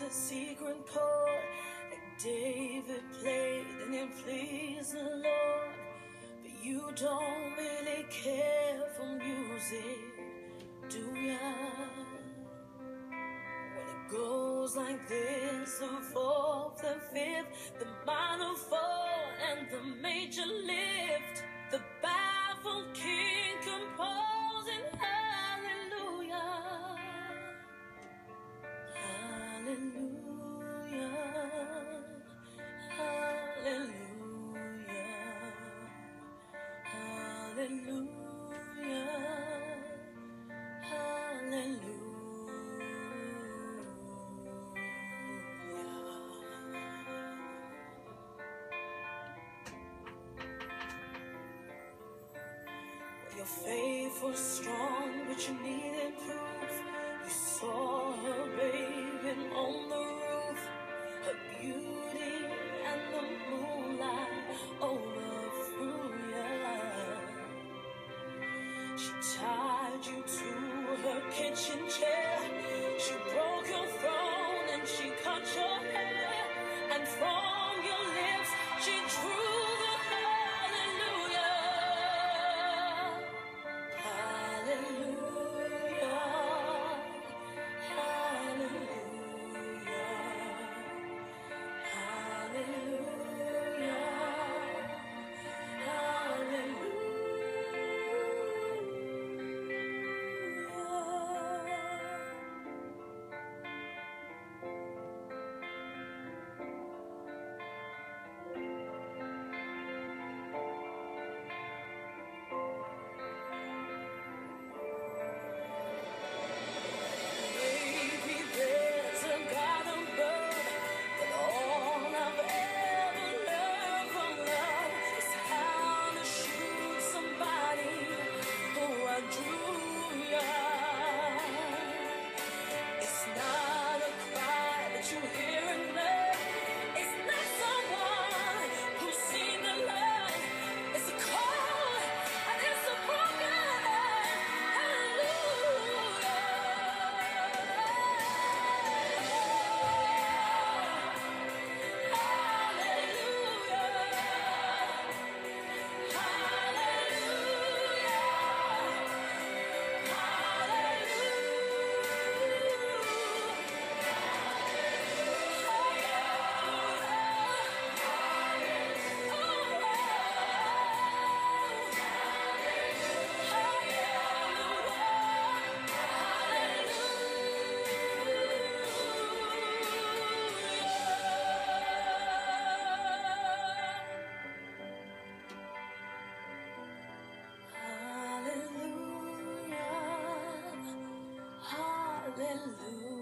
was a secret chord that David played and it pleased the Lord. But you don't really care for music, do ya? When it goes like this, the fourth, the fifth, the minor fall, and the major lift, Hallelujah. Hallelujah. Your faith was strong, but you needed proof. You saw her bathing tied you to her kitchen chair. Hallelujah.